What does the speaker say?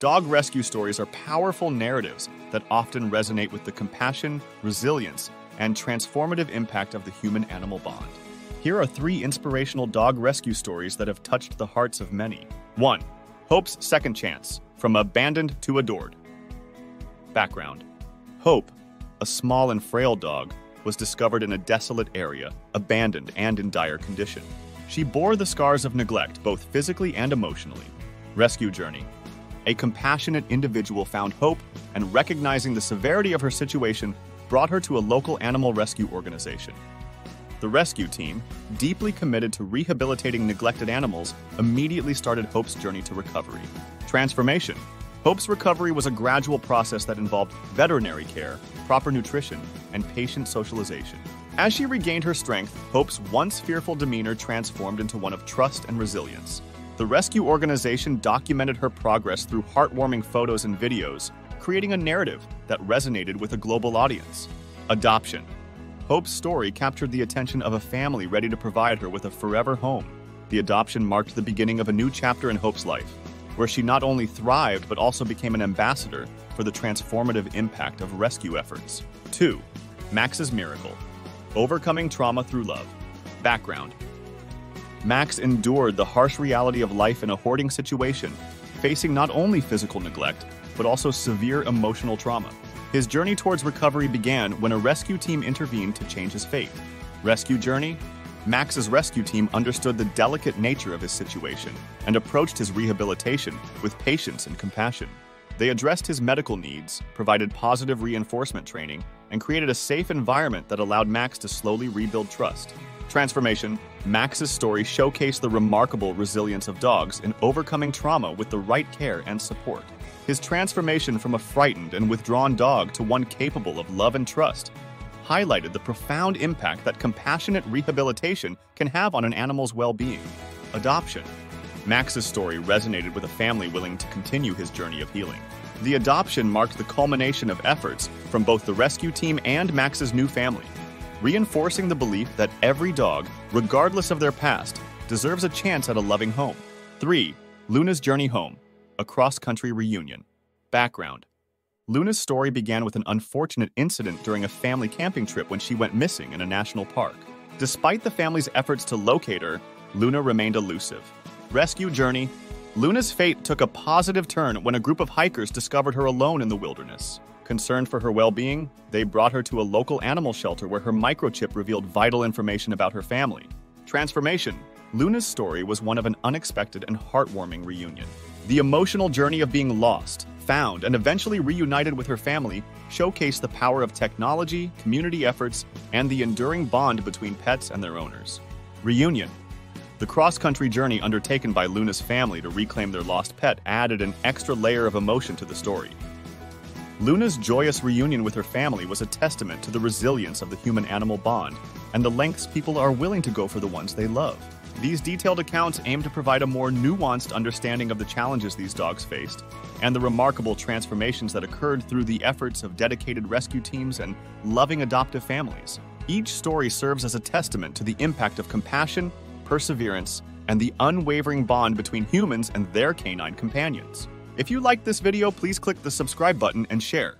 Dog rescue stories are powerful narratives that often resonate with the compassion, resilience, and transformative impact of the human animal bond. Here are three inspirational dog rescue stories that have touched the hearts of many. 1. Hope's Second Chance From Abandoned to Adored. Background Hope, a small and frail dog, was discovered in a desolate area, abandoned and in dire condition. She bore the scars of neglect both physically and emotionally. Rescue Journey A compassionate individual found hope and, recognizing the severity of her situation, brought her to a local animal rescue organization. The rescue team, deeply committed to rehabilitating neglected animals, immediately started Hope's journey to recovery. Transformation Hope's recovery was a gradual process that involved veterinary care, proper nutrition, and patient socialization. As she regained her strength, Hope's once fearful demeanor transformed into one of trust and resilience. The rescue organization documented her progress through heartwarming photos and videos, creating a narrative that resonated with a global audience. Adoption Hope's story captured the attention of a family ready to provide her with a forever home. The adoption marked the beginning of a new chapter in Hope's life, where she not only thrived but also became an ambassador for the transformative impact of rescue efforts. 2. Max's Miracle Overcoming Trauma Through Love. Background Max endured the harsh reality of life in a hoarding situation, facing not only physical neglect, but also severe emotional trauma. His journey towards recovery began when a rescue team intervened to change his fate. Rescue Journey Max's rescue team understood the delicate nature of his situation and approached his rehabilitation with patience and compassion. They addressed his medical needs, provided positive reinforcement training, and created a safe environment that allowed Max to slowly rebuild trust. Transformation Max's story showcased the remarkable resilience of dogs in overcoming trauma with the right care and support. His transformation from a frightened and withdrawn dog to one capable of love and trust highlighted the profound impact that compassionate rehabilitation can have on an animal's well being. Adoption Max's story resonated with a family willing to continue his journey of healing. The adoption marked the culmination of efforts from both the rescue team and Max's new family, reinforcing the belief that every dog, regardless of their past, deserves a chance at a loving home. 3. Luna's Journey Home A Cross Country Reunion. Background Luna's story began with an unfortunate incident during a family camping trip when she went missing in a national park. Despite the family's efforts to locate her, Luna remained elusive. Rescue Journey Luna's fate took a positive turn when a group of hikers discovered her alone in the wilderness. Concerned for her well being, they brought her to a local animal shelter where her microchip revealed vital information about her family. Transformation Luna's story was one of an unexpected and heartwarming reunion. The emotional journey of being lost, found, and eventually reunited with her family showcased the power of technology, community efforts, and the enduring bond between pets and their owners. Reunion The cross country journey undertaken by Luna's family to reclaim their lost pet added an extra layer of emotion to the story. Luna's joyous reunion with her family was a testament to the resilience of the human animal bond and the lengths people are willing to go for the ones they love. These detailed accounts aim to provide a more nuanced understanding of the challenges these dogs faced and the remarkable transformations that occurred through the efforts of dedicated rescue teams and loving adoptive families. Each story serves as a testament to the impact of compassion, perseverance, and the unwavering bond between humans and their canine companions. If you liked this video, please click the subscribe button and share.